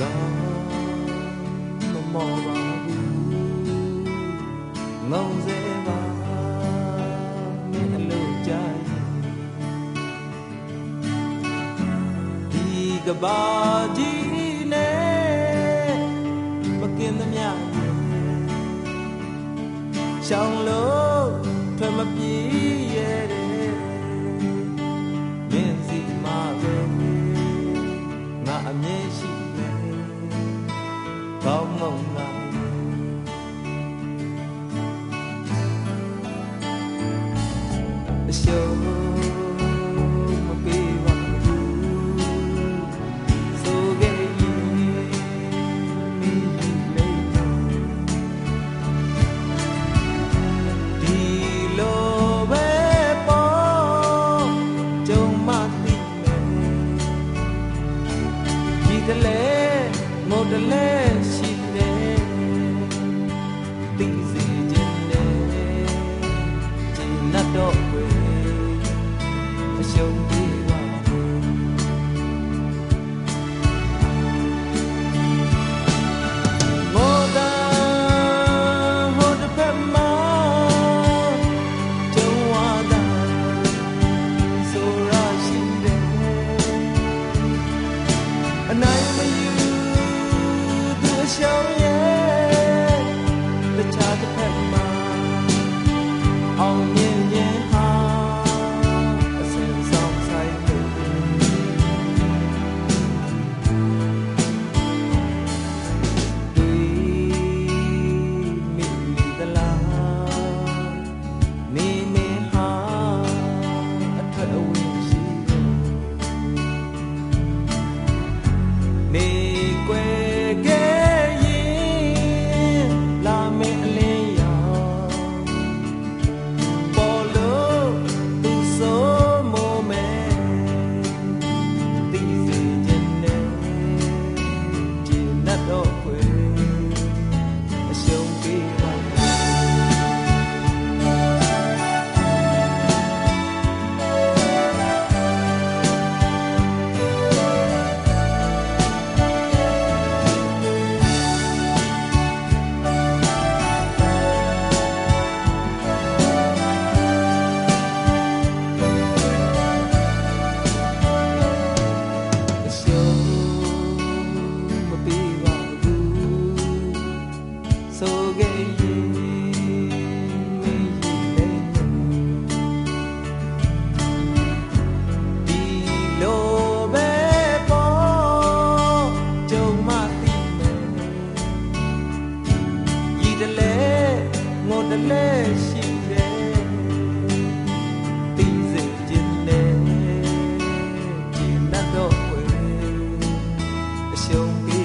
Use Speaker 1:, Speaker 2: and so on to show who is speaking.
Speaker 1: ကမမောပါဘူးငုံစေပါမင်းအလို့ကြရင်ဒီကဘာကြီးနဲ့မကင်းသမျှရှောင်းလို့ထွက်မပြေးရတဲ့မင်းစီမှာပဲငါအမြဲရှိ Chào. Thank you. တလဲရှိတယ်သိစေခြင်းနဲ့ကျင်တတ်တော့ဝယ်အရှုံး